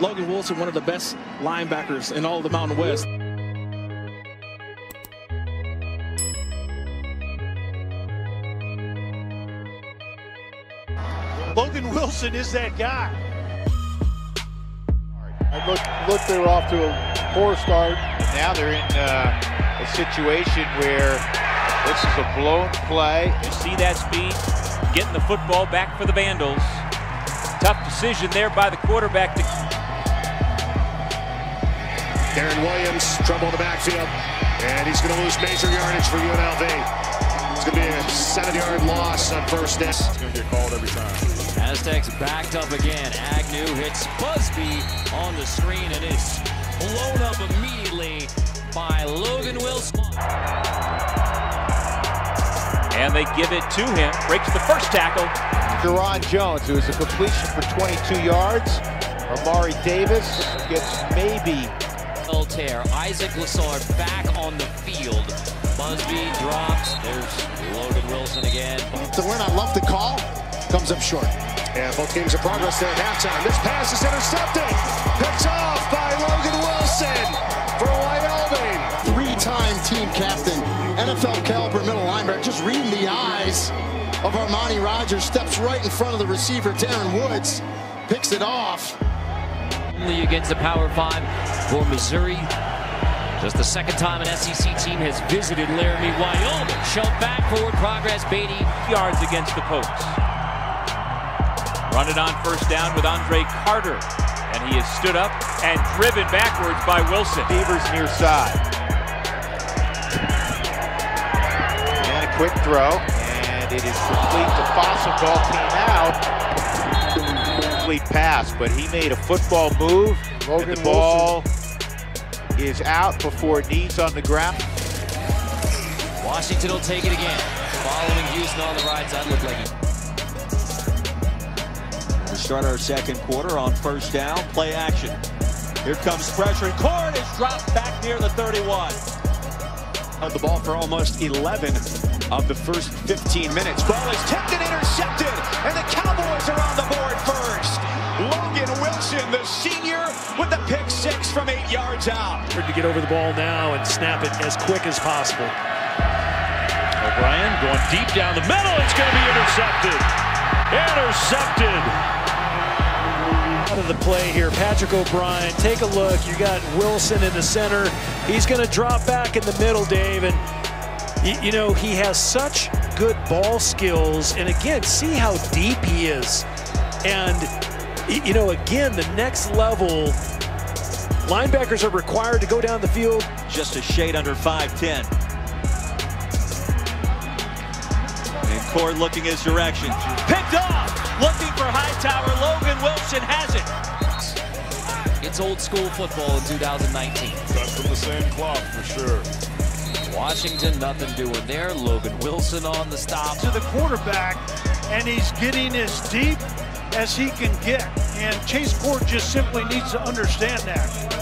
Logan Wilson, one of the best linebackers in all of the Mountain West. Logan Wilson is that guy. Look, look, they were off to a poor start. Now they're in uh, a situation where this is a blown play. You see that speed, getting the football back for the Vandals. Tough decision there by the quarterback to Darren Williams, trouble in the backfield, and he's going to lose major yardage for UNLV. It's going to be a seven-yard loss on first down. It's going to get called every time. Aztecs backed up again. Agnew hits Busby on the screen and is blown up immediately by Logan Wilson. and they give it to him. Breaks the first tackle. Jerron Jones, who is a completion for 22 yards. Amari Davis gets maybe tear. Isaac Lassard back on the field. Busby drops. There's Logan Wilson again. The win I love the call comes up short. And both teams are progress there at halftime. This pass is intercepted. Picked off by Logan Wilson for Wyoming. Three-time team captain, NFL caliber middle linebacker, just reading the eyes of Armani Rogers, steps right in front of the receiver, Darren Woods, picks it off. Only against the Power 5 for Missouri. Just the second time an SEC team has visited Laramie, Wyoming. Shoved back, forward progress, Beatty. Yards against the Pokes. Run it on first down with Andre Carter. And he is stood up and driven backwards by Wilson. Beavers near side. And a quick throw, and it is complete to Fossil. Ball came out. Complete pass, but he made a football move, Logan and the ball is out before it knees on the ground. Washington will take it again. Following Houston on the right side, look like he We start our second quarter on first down, play action. Here comes pressure, and Cord is dropped back near the 31. Held the ball for almost 11 of the first 15 minutes. Ball is tipped and intercepted, and the Cowboys are on the board first. Logan Wilson, the senior, with the pick six from eight yards out. To get over the ball now and snap it as quick as possible. O'Brien going deep down the middle. It's going to be intercepted. Intercepted. Out of the play here, Patrick O'Brien. Take a look. You got Wilson in the center. He's going to drop back in the middle, Dave. And, you, you know, he has such good ball skills. And again, see how deep he is. And, you know, again, the next level, linebackers are required to go down the field. Just a shade under 5'10. And Cord looking his direction. Picked off! Looking for Hightower. Logan Wilson has it. It's old school football in 2019. Cut from the same cloth for sure. Washington, nothing doing there. Logan Wilson on the stop. To the quarterback, and he's getting as deep as he can get. And Chase Cord just simply needs to understand that.